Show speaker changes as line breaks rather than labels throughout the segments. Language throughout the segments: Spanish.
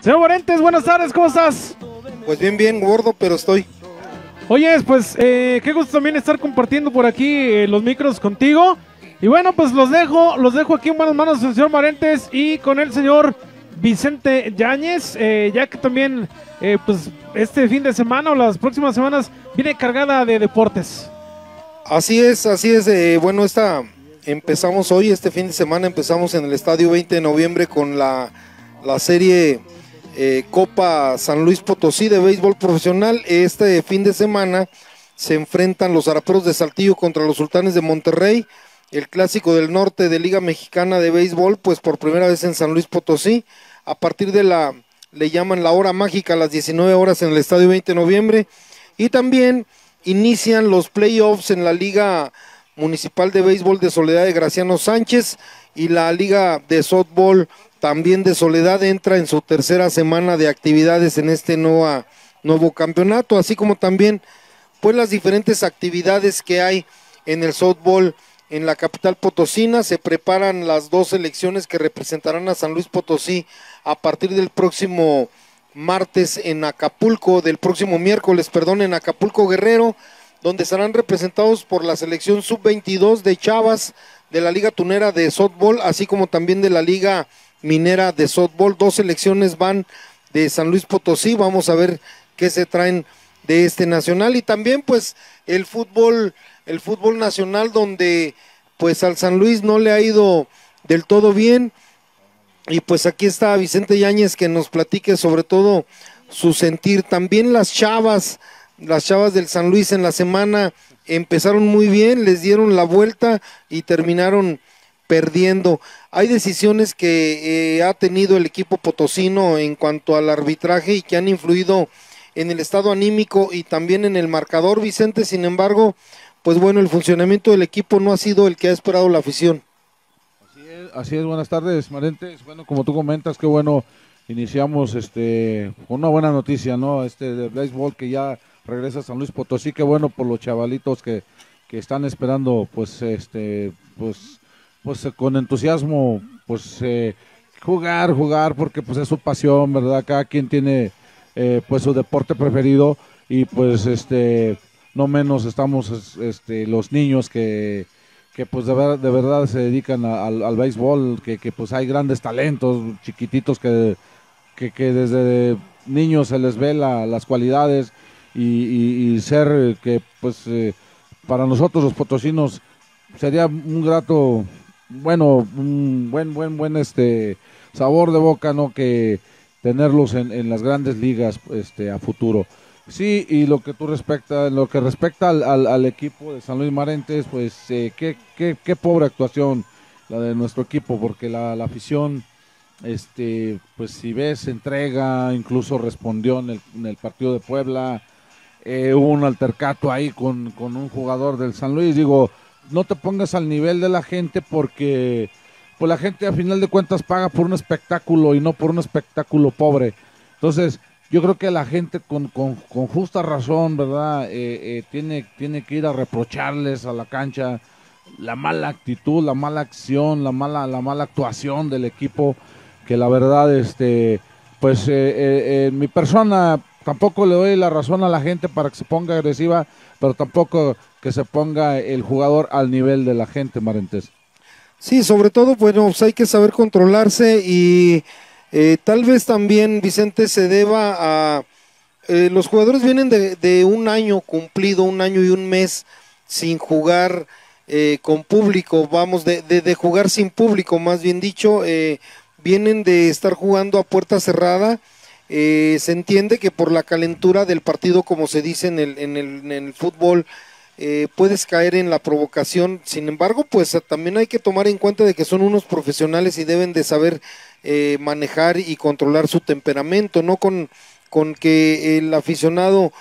Señor Morentes, buenas tardes, ¿cómo estás?
Pues bien, bien, gordo, pero estoy.
Oye, pues eh, qué gusto también estar compartiendo por aquí eh, los micros contigo. Y bueno, pues los dejo, los dejo aquí en buenas manos del señor Marentes y con el señor Vicente Yáñez, eh, ya que también pues este fin de semana o las próximas semanas viene cargada de deportes.
Así es, así es. bueno, esta empezamos hoy, este fin de semana empezamos en el Estadio 20 de noviembre con la, la serie eh, Copa San Luis Potosí de béisbol profesional. Este fin de semana se enfrentan los Araperos de Saltillo contra los Sultanes de Monterrey. El clásico del norte de Liga Mexicana de Béisbol, pues por primera vez en San Luis Potosí. A partir de la, le llaman la hora mágica las 19 horas en el Estadio 20 de noviembre. Y también inician los playoffs en la Liga Municipal de Béisbol de Soledad de Graciano Sánchez y la Liga de Softball también de Soledad entra en su tercera semana de actividades en este nuevo, campeonato, así como también pues las diferentes actividades que hay en el softball en la capital potosina. Se preparan las dos selecciones que representarán a San Luis Potosí a partir del próximo martes en Acapulco, del próximo miércoles, perdón, en Acapulco Guerrero, donde serán representados por la selección sub-22 de Chavas de la Liga Tunera de Softball, así como también de la Liga Minera de Softball. Dos selecciones van de San Luis Potosí. Vamos a ver qué se traen de este nacional y también pues el fútbol el fútbol nacional donde pues al San Luis no le ha ido del todo bien y pues aquí está Vicente Yáñez que nos platique sobre todo su sentir también las chavas las chavas del San Luis en la semana empezaron muy bien les dieron la vuelta y terminaron perdiendo. Hay decisiones que eh, ha tenido el equipo potosino en cuanto al arbitraje y que han influido en el estado anímico y también en el marcador, Vicente. Sin embargo, pues bueno, el funcionamiento del equipo no ha sido el que ha esperado la afición.
Así es, buenas tardes, Marentes. Bueno, como tú comentas, qué bueno, iniciamos este una buena noticia, ¿no? Este de béisbol que ya regresa a San Luis Potosí, qué bueno por los chavalitos que, que están esperando, pues, este, pues, pues con entusiasmo, pues eh, jugar, jugar, porque pues es su pasión, ¿verdad? Cada quien tiene eh, pues su deporte preferido y pues este no menos estamos este los niños que, que pues de, de verdad se dedican al, al, béisbol, que, que, pues hay grandes talentos, chiquititos que, que, desde niños se les ve la, las cualidades y, y, ser que pues para nosotros los potosinos sería un grato bueno, un buen, buen, buen este sabor de boca, ¿no? Que tenerlos en, en las grandes ligas este, a futuro. Sí, y lo que tú respecta, lo que respecta al, al, equipo de San Luis Marentes, pues eh, qué, qué, qué, pobre actuación la de nuestro equipo, porque la, la, afición, este, pues si ves, entrega, incluso respondió en el partido de Puebla, eh, hubo un altercato ahí con, con un jugador del San Luis, digo, no te pongas al nivel de la gente porque pues la gente a final de cuentas paga por un espectáculo y no por un espectáculo pobre. Entonces, yo creo que la gente con, con, justa razón, ¿verdad? Eh, eh, tiene, tiene que ir a reprocharles a la cancha la mala actitud, la mala acción, la mala, la mala actuación del equipo, que la verdad, este, pues eh, mi persona tampoco le doy la razón a la gente para que se ponga agresiva, pero tampoco que se ponga el jugador al nivel de la gente, Marentes.
Sí, sobre todo, bueno, pues hay que saber controlarse y eh, tal vez también, Vicente, se deba a... Eh, los jugadores vienen de, un año cumplido, un año y un mes sin jugar eh, con público, vamos, de, de, jugar sin público, más bien dicho, vienen de estar jugando a puerta cerrada. Se entiende que por la calentura del partido, como se dice en el, en el, en el fútbol, eh, puedes caer en la provocación. Sin embargo, pues también hay que tomar en cuenta de que son unos profesionales y deben de saber eh, manejar y controlar su temperamento, no con, con que el aficionado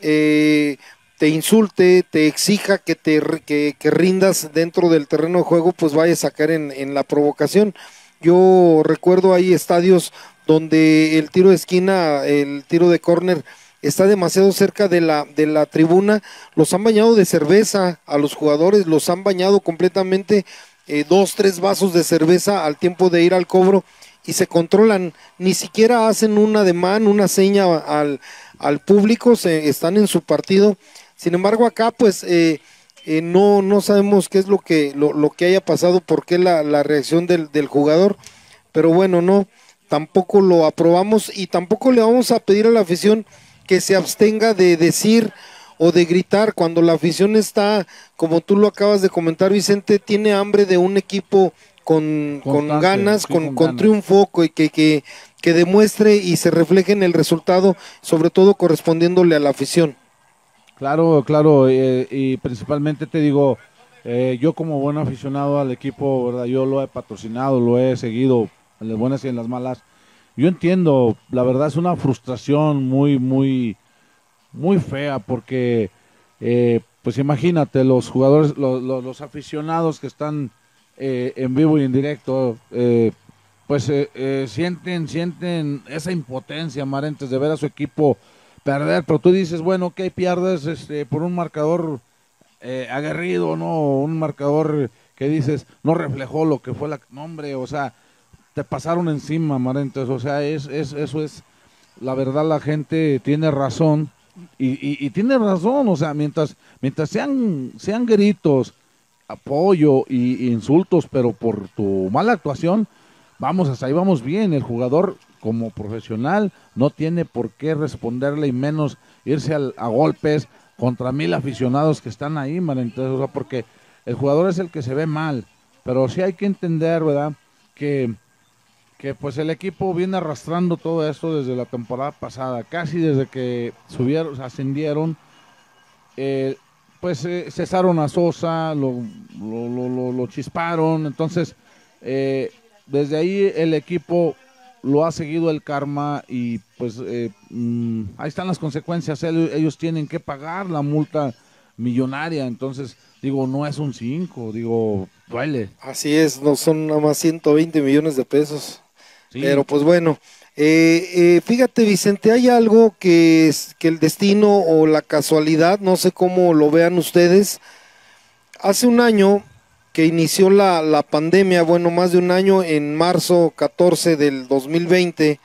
eh, te insulte, te exija que te que, rindas dentro del terreno de juego, pues vayas a caer en, en la provocación. Yo recuerdo hay estadios donde el tiro de esquina, el tiro de córner, está demasiado cerca de la, de la tribuna, los han bañado de cerveza a los jugadores, los han bañado completamente, eh, dos, tres vasos de cerveza al tiempo de ir al cobro y se controlan, ni siquiera hacen un ademán, una seña al, al público, se, están en su partido. Sin embargo, acá pues eh, eh, no, no sabemos qué es lo que, lo, lo que haya pasado, por qué la, la reacción del, del jugador, pero bueno, no, tampoco lo aprobamos y tampoco le vamos a pedir a la afición que se abstenga de decir o de gritar cuando la afición está, como tú lo acabas de comentar, Vicente, tiene hambre de un equipo con, con ganas,
sí,
con,
con
con
ganas.
triunfo, que, que, que demuestre y se refleje en el resultado, sobre todo correspondiéndole a la afición.
Claro, claro, eh, y principalmente te digo, eh, yo como buen aficionado al equipo, ¿verdad? Yo lo he patrocinado, lo he seguido en las buenas y en las malas. Yo entiendo, la verdad es una frustración muy, muy, muy fea porque, eh, pues imagínate, los jugadores, los, los- los aficionados que están eh, en vivo y en directo, pues sienten, sienten esa impotencia, Marentes, de ver a su equipo perder, pero tú dices, bueno, ok, pierdes este, por un marcador eh, aguerrido, ¿no? Un marcador que dices, no reflejó lo que fue la... No, hombre, o sea, te pasaron encima, Marentes, o sea, es, es, eso es, la verdad la gente tiene razón, y, y, y tiene razón, o sea, mientras, mientras sean, sean gritos, apoyo y, y insultos, pero por tu mala actuación, vamos hasta ahí vamos bien. El jugador como profesional no tiene por qué responderle y menos irse al- a golpes contra mil aficionados que están ahí, man. Entonces, o sea, porque el jugador es el que se ve mal, pero sí hay que entender, ¿verdad? Que, que pues el equipo viene arrastrando todo esto desde la temporada pasada, casi desde que subieron, ascendieron. eh, pues eh, cesaron a Sosa, lo, lo, lo- lo- lo chisparon, entonces eh, desde ahí el equipo lo ha seguido el karma y pues eh, mm, ahí están las consecuencias, El- ellos tienen que pagar la multa millonaria, entonces digo, no es un 5, digo, duele.
Así es, no son nada más 120 millones de pesos.
Sí.
Pero pues bueno, eh, eh, fíjate Vicente, hay algo que, es, que el destino o la casualidad, no sé cómo lo vean ustedes, hace un año que inició la, la pandemia, bueno, más de un año, en marzo 14 del 2020,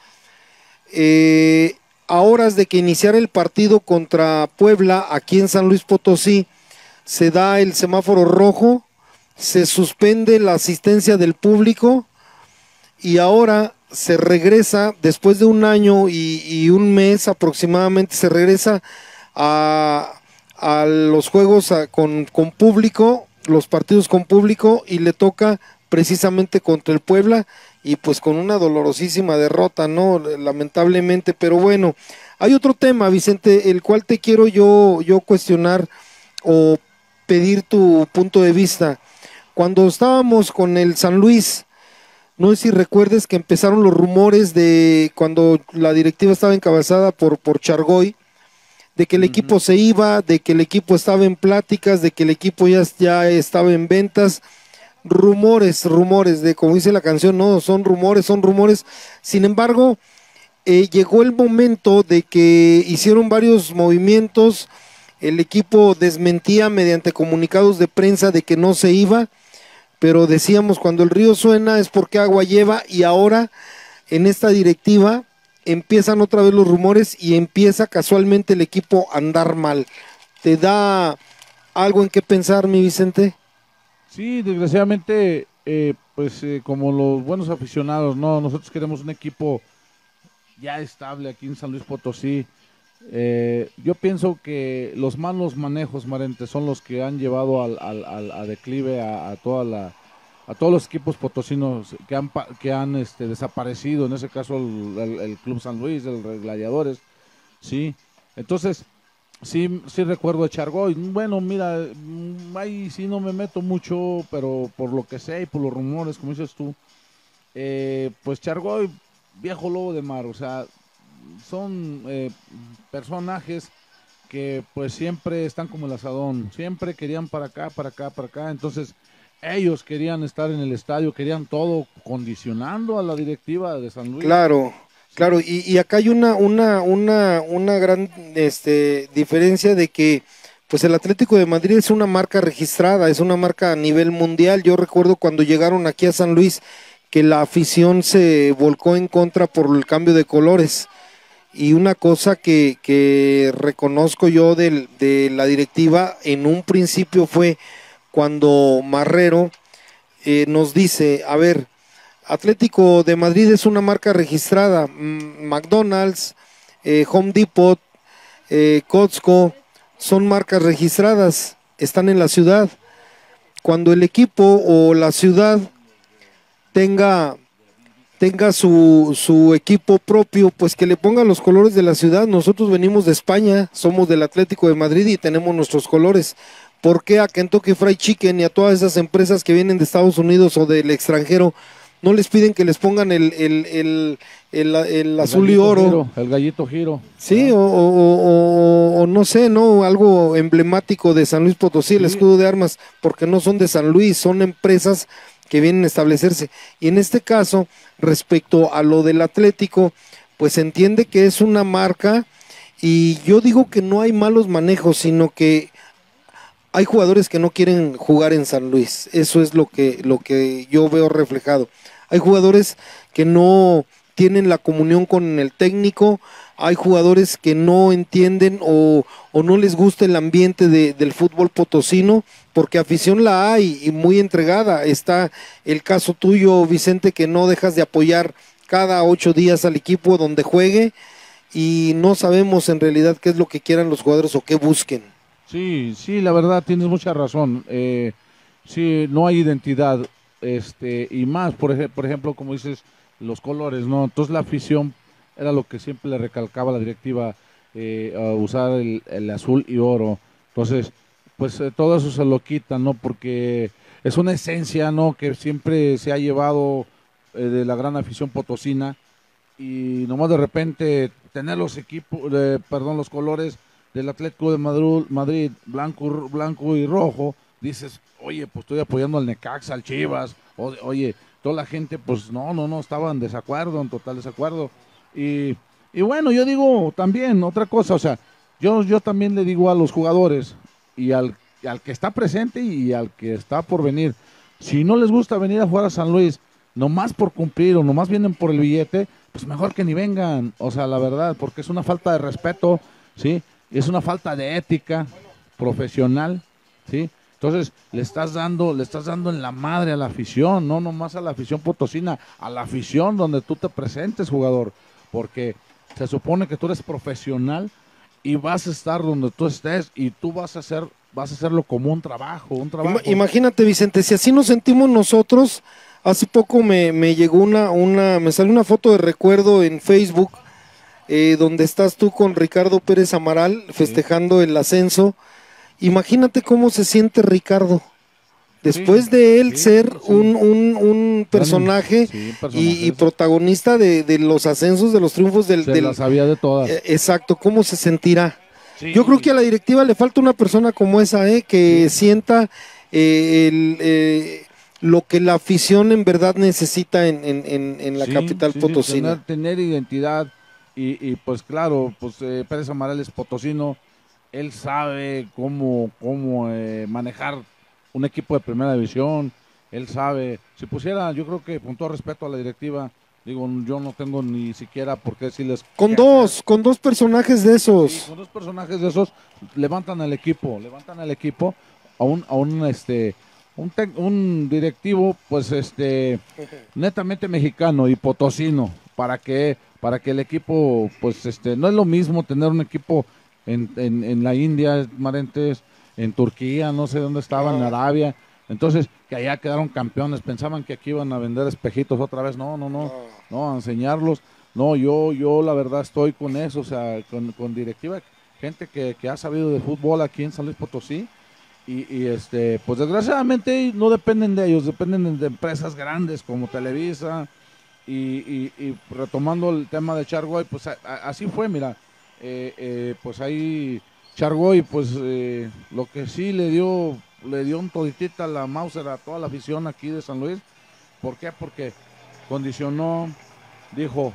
eh, a horas de que iniciara el partido contra Puebla, aquí en San Luis Potosí, se da el semáforo rojo, se suspende la asistencia del público, y ahora se regresa, después de un año y, y un mes aproximadamente, se regresa a, a los juegos con, con público, los partidos con público, y le toca precisamente contra el Puebla, y pues con una dolorosísima derrota, ¿no? Lamentablemente, pero bueno, hay otro tema, Vicente, el cual te quiero yo, yo cuestionar o pedir tu punto de vista. Cuando estábamos con el San Luis, no sé si recuerdes que empezaron los rumores de cuando la directiva estaba encabezada por, por Chargoy, de que el equipo se iba, de que el equipo estaba en pláticas, de que el equipo ya, ya estaba en ventas. Rumores, rumores, de como dice la canción, no, son rumores, son rumores. Sin embargo, eh, llegó el momento de que hicieron varios movimientos, el equipo desmentía mediante comunicados de prensa de que no se iba, pero decíamos cuando el río suena es porque agua lleva y ahora en esta directiva empiezan otra vez los rumores y empieza casualmente el equipo a andar mal. ¿Te da algo en qué pensar, mi Vicente?
Sí, desgraciadamente, eh, pues eh, como los buenos aficionados, no, nosotros queremos un equipo ya estable aquí en San Luis Potosí. Eh, yo pienso que los malos manejos, Marente, son los que han llevado al, a declive a toda la a todos los equipos potosinos que han que han este, desaparecido, en ese caso el Club San Luis, el Gladiadores, sí. Entonces, sí, sí recuerdo a Chargoy. Bueno, mira, mm, ahí sí no me meto mucho, pero por lo que sé y por los rumores, como dices tú, eh, pues Chargoy, viejo lobo de mar, o sea, son eh, personajes que pues siempre están como el asadón, siempre querían para acá, para acá, para acá, entonces ellos querían estar en el estadio, querían todo condicionando a la directiva de San Luis.
Claro, claro, y, acá hay una, una, una, una gran este, diferencia de que pues el Atlético de Madrid es una marca registrada, es una marca a nivel mundial. Yo recuerdo cuando llegaron aquí a San Luis que la afición se volcó en contra por el cambio de colores. Y una cosa que, que reconozco yo del- de la directiva en un principio fue cuando Marrero eh, nos dice, a ver, Atlético de Madrid es una marca registrada, mm, McDonald's, eh, Home Depot, eh, Costco, son marcas registradas, están en la ciudad. Cuando el equipo o la ciudad tenga, tenga su, su equipo propio, pues que le pongan los colores de la ciudad. Nosotros venimos de España, somos del Atlético de Madrid y tenemos nuestros colores. ¿Por qué a Kentucky Fried Chicken y a todas esas empresas que vienen de Estados Unidos o del extranjero no les piden que les pongan el, el, el, el- el azul y oro?
giro, el gallito giro.
Sí, o, o- o- o- o no sé, ¿no? Algo emblemático de San Luis Potosí, el escudo de armas, porque no son de San Luis, son empresas que vienen a establecerse. Y en este caso, respecto a lo del Atlético, pues se entiende que es una marca y yo digo que no hay malos manejos, sino que hay jugadores que no quieren jugar en San Luis. Eso es lo que, lo que yo veo reflejado. Hay jugadores que no tienen la comunión con el técnico, hay jugadores que no entienden o, o no les gusta el ambiente de- del fútbol potosino, porque afición la hay y muy entregada. Está el caso tuyo, Vicente, que no dejas de apoyar cada ocho días al equipo donde juegue y no sabemos en realidad qué es lo que quieran los jugadores o qué busquen.
Sí, sí, la verdad tienes mucha razón. Eh, sí, no hay identidad, este, y más, por, ej- por ejemplo, como dices, los colores, ¿no? Entonces la afición era lo que siempre le recalcaba la directiva, eh, usar el, el azul y oro. Entonces, pues eh, todo eso se lo quitan, ¿no? Porque es una esencia, ¿no? Que siempre se ha llevado eh, de la gran afición potosina y nomás de repente tener los equipos, eh, perdón, los colores del Atlético de Madrid, Madrid blanco, blanco y rojo, dices, oye, pues estoy apoyando al Necaxa, al Chivas, oye, toda la gente, pues no, no, no, estaba en desacuerdo, en total desacuerdo. Y, y bueno, yo digo también otra cosa, o sea, yo, yo también le digo a los jugadores y al, al que está presente y al que está por venir, si no les gusta venir a jugar a San Luis, nomás por cumplir o nomás vienen por el billete, pues mejor que ni vengan, o sea, la verdad, porque es una falta de respeto, ¿sí? Es una falta de ética profesional, ¿sí? Entonces, le estás dando, le estás dando en la madre a la afición, no nomás a la afición potosina, a la afición donde tú te presentes, jugador, porque se supone que tú eres profesional y vas a estar donde tú estés y tú vas a hacer, vas a hacerlo como un trabajo, un trabajo.
Ima- Imagínate, Vicente, si así nos sentimos nosotros, hace poco me, me llegó una, una, me salió una foto de recuerdo en Facebook, eh, donde estás tú con Ricardo Pérez Amaral festejando el ascenso. Imagínate cómo se siente Ricardo. Después
Sí,
de él
sí,
ser
sí.
un, un, un personaje, y, protagonista de, de los ascensos, de los triunfos del...
se
del-
la sabía de todas.
eh, exacto, ¿cómo se sentirá? Yo creo que a la directiva le falta una persona como esa, ¿eh? que sienta eh, el, eh, lo que la afición en verdad necesita en, en- en- en la capital potosina.
tener, tener identidad y, y, pues claro, pues eh, Pérez Amaral es potosino, él sabe cómo, cómo eh, manejar un equipo de primera división, él sabe, si pusiera, yo creo que con todo respeto a la directiva, digo, yo no tengo ni siquiera por qué decirles...
Con dos, con dos personajes de
Sí,
esos.
con dos personajes de esos levantan al equipo, levantan al equipo a un, a un este un, un directivo pues este netamente mexicano y potosino para que para que el equipo pues este no es lo mismo tener un equipo en, en, en la India Marentes en Turquía no sé dónde estaban en Arabia. Entonces que allá quedaron campeones. Pensaban que aquí iban a vender espejitos otra vez. No no. No. No a enseñarlos. No yo yo la verdad estoy con eso o sea con, con directiva. Gente que, que ha sabido de fútbol aquí en San Luis Potosí. Y, y, este pues desgraciadamente no dependen de ellos. Dependen de empresas grandes como Televisa y, retomando el tema de Chargoy pues a- así fue mira eh, eh, pues ahí Chargoy pues eh, lo que sí le dio le dio un toditita la Mauser a toda la afición aquí de San Luis ¿por qué? porque condicionó dijo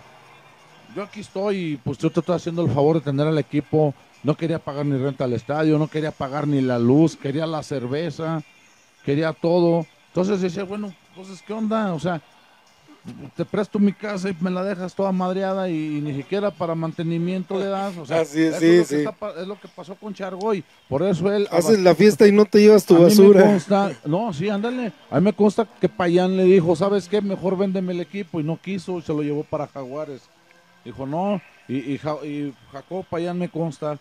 yo aquí estoy y pues yo te estoy haciendo el favor de tener al equipo. No quería pagar ni renta al estadio, no quería pagar ni la luz, quería la cerveza, quería todo. Entonces decía, bueno, entonces, ¿qué onda? O sea, te presto mi casa y me la dejas toda madreada y, ni siquiera para mantenimiento le das. O sea,
Así es, sí,
lo
sí.
está- es lo que pasó con Chargoy. Por eso él.
Haces la fiesta y no te llevas tu
a mí me
basura.
consta- no, sí, ándale. A mí me consta que Payán le dijo, ¿sabes qué? Mejor véndeme el equipo. Y no quiso y se lo llevó para Jaguares. Dijo, no. Y, y, Ja- y Jacob Payán me consta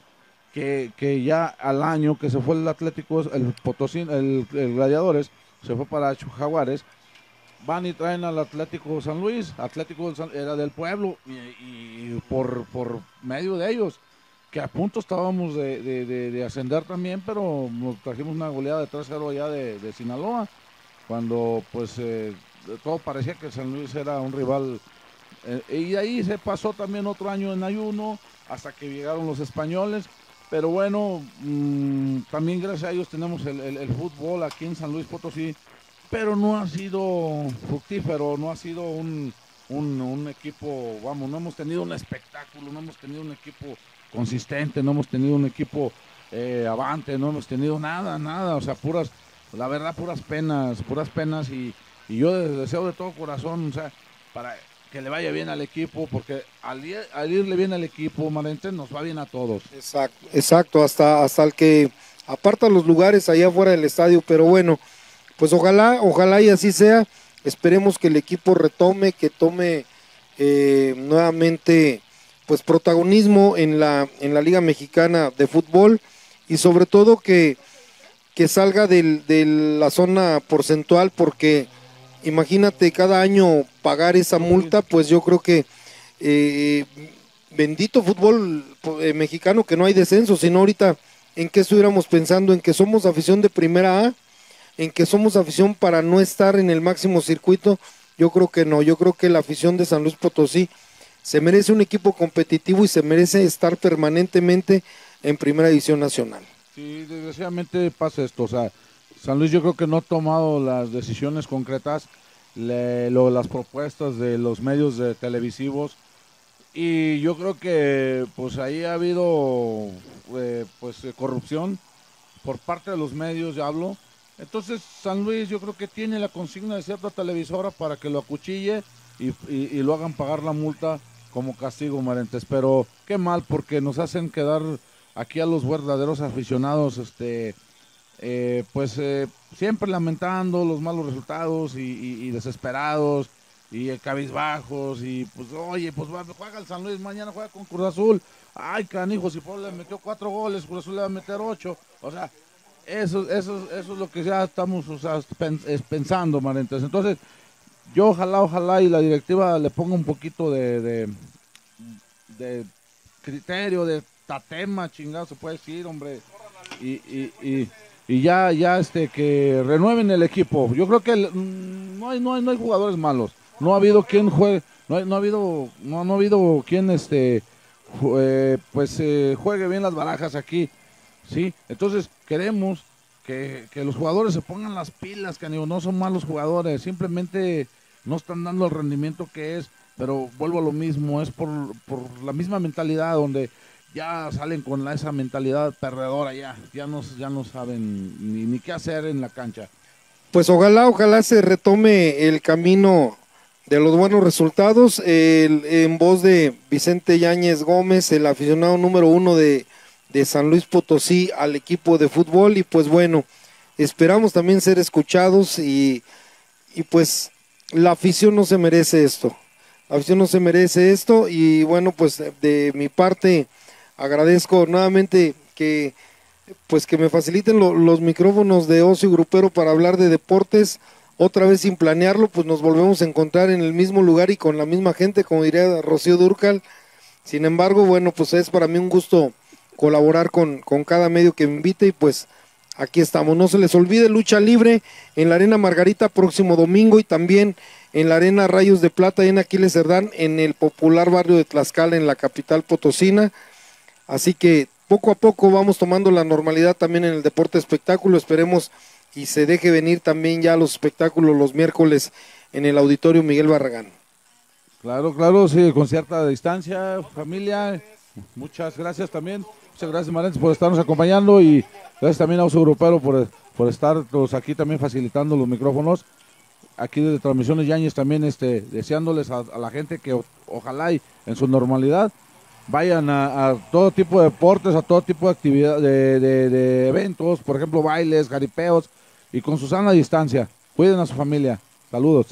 que, que ya al año que se fue el Atlético, el Potosí, el, el Gladiadores, se fue para Jaguares. Van y traen al Atlético San Luis. Atlético era del pueblo. Y, por, por medio de ellos que a punto estábamos de, de- de- de ascender también, pero nos trajimos una goleada de 3-0 allá de, Sinaloa, cuando pues eh, todo parecía que San Luis era un rival. eh, y ahí se pasó también otro año en ayuno, hasta que llegaron los españoles. Pero bueno, mm, también gracias a ellos tenemos el, el- el fútbol aquí en San Luis Potosí, pero no ha sido fructífero, no ha sido un, un, equipo, vamos, no hemos tenido un espectáculo, no hemos tenido un equipo consistente, no hemos tenido un equipo eh, avante, no hemos tenido nada, nada, o sea, puras, la verdad, puras penas, puras penas y, y yo des- deseo de todo corazón, o sea, para que le vaya bien al equipo, porque al, al irle bien al equipo, Marente, nos va bien a todos.
Exacto, exacto, hasta, hasta el que aparta los lugares allá afuera del estadio, pero bueno, pues ojalá, ojalá y así sea. Esperemos que el equipo retome, que tome eh, nuevamente pues protagonismo en la, en la Liga Mexicana de Fútbol y sobre todo que, que salga de la zona porcentual porque imagínate cada año pagar esa multa, pues yo creo que eh, bendito fútbol eh, mexicano que no hay descenso, sino ahorita en qué estuviéramos pensando, en que somos afición de primera A, en que somos afición para no estar en el máximo circuito, yo creo que no, yo creo que la afición de San Luis Potosí se merece un equipo competitivo y se merece estar permanentemente en primera división nacional.
Sí, desgraciadamente pasa esto. O sea, San Luis yo creo que no ha tomado las decisiones concretas, le- lo- las propuestas de los medios de televisivos. Y yo creo que pues ahí ha habido eh, pues corrupción por parte de los medios, ya hablo. Entonces San Luis yo creo que tiene la consigna de cierta televisora para que lo acuchille y, lo hagan pagar la multa como castigo, Marentes. Pero qué mal, porque nos hacen quedar aquí a los verdaderos aficionados, este, eh, pues eh, siempre lamentando los malos resultados y desesperados y eh, cabizbajos y pues oye, pues va, juega el San Luis, mañana juega con Cruz Azul. Ay, canijo, si Puebla le metió cuatro goles, Cruz Azul le va a meter ocho. O sea, eso, eso, eso es lo que ya estamos o sea, pensando, Marentes. Entonces, yo ojalá, ojalá y la directiva le ponga un poquito de, de, criterio, de tatema, chingado, se puede decir, hombre. Y, y, y, y ya, ya este, que renueven el equipo. Yo creo que mm, no, hay, no, hay, no hay jugadores malos. No ha habido quien juegue, no, hay- no ha habido, no, no ha habido quien este, ju- eh, pues eh, juegue bien las barajas aquí. Sí, entonces queremos que, que los jugadores se pongan las pilas, que no son malos jugadores, simplemente no están dando el rendimiento que es, pero vuelvo a lo mismo, es por, por la misma mentalidad donde ya salen con la- esa mentalidad perdedora ya, ya no, ya no saben ni, ni qué hacer en la cancha.
Pues ojalá, ojalá se retome el camino de los buenos resultados. El- en voz de Vicente Yáñez Gómez, el aficionado número uno de, de San Luis Potosí al equipo de fútbol. Y pues bueno, esperamos también ser escuchados y, y pues la afición no se merece esto. La afición no se merece esto y bueno, pues de, mi parte agradezco nuevamente que pues que me faciliten lo- los micrófonos de ocio grupero para hablar de deportes. Otra vez sin planearlo, pues nos volvemos a encontrar en el mismo lugar y con la misma gente, como diría Rocío Durcal. Sin embargo, bueno, pues es para mí un gusto colaborar con, con cada medio que me invite y pues aquí estamos. No se les olvide lucha libre en la Arena Margarita próximo domingo y también en la Arena Rayos de Plata y en Aquiles Cerdán en el popular barrio de Tlaxcala en la capital potosina. Así que poco a poco vamos tomando la normalidad también en el deporte espectáculo. Esperemos y se deje venir también ya los espectáculos los miércoles en el auditorio Miguel Barragán.
Claro, claro, sí, con cierta distancia, familia. Muchas gracias también. Muchas gracias, Marentes, por estarnos acompañando y gracias también a Oso Europeo por, por aquí también facilitando los micrófonos. aquí desde Transmisiones Yañez también este, deseándoles a, la gente que ojalá y en su normalidad vayan a, todo tipo de deportes, a todo tipo de actividad, de, de- de eventos, por ejemplo, bailes, jaripeos, y con su sana distancia. Cuiden a su familia. Saludos.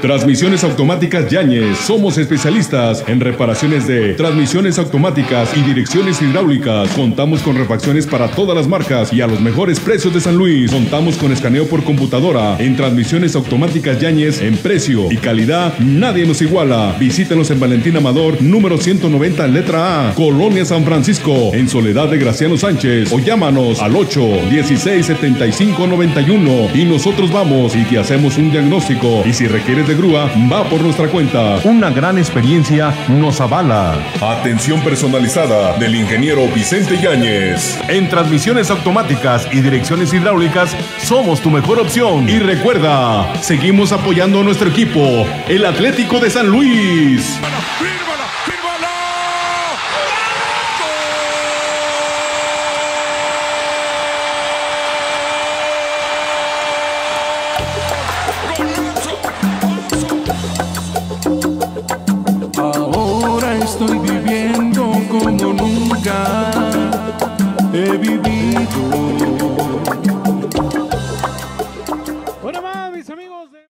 Transmisiones automáticas Yáñez. Somos especialistas en reparaciones de transmisiones automáticas y direcciones hidráulicas. Contamos con refacciones para todas las marcas y a los mejores precios de San Luis. Contamos con escaneo por computadora en transmisiones automáticas Yáñez en precio y calidad. Nadie nos iguala. Visítenos en Valentín Amador, número 190 en letra A, Colonia San Francisco, en Soledad de Graciano Sánchez. O llámanos al 8 16 75 91 y nosotros vamos y te hacemos un diagnóstico. Y si requieres de grúa, va por nuestra cuenta. Una gran experiencia nos avala. Atención personalizada del ingeniero Vicente Yáñez. En transmisiones automáticas y direcciones hidráulicas, somos tu mejor opción. Y recuerda, seguimos apoyando a nuestro equipo, el Atlético de San Luis.
do.